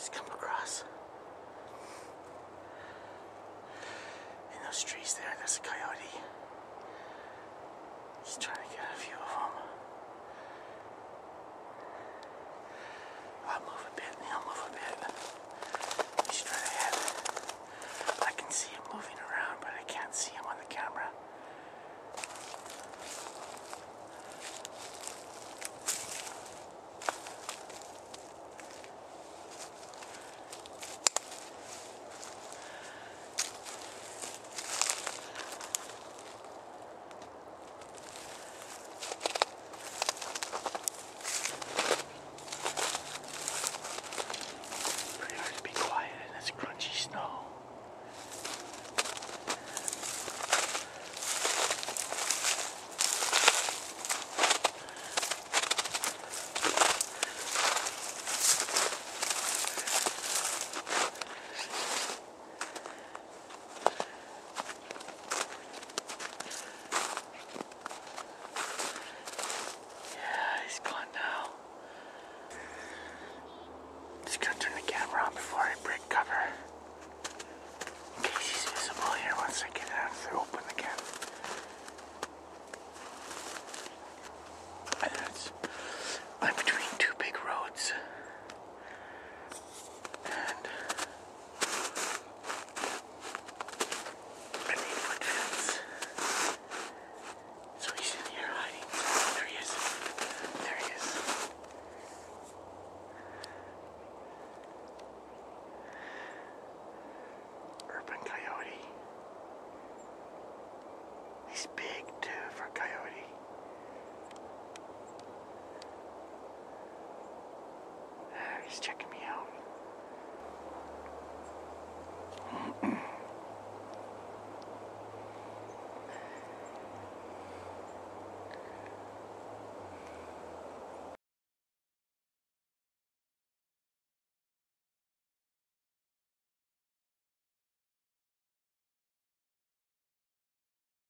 just come across. In those trees there, there's a coyote. He's trying to get a view I get out the open He's checking me out.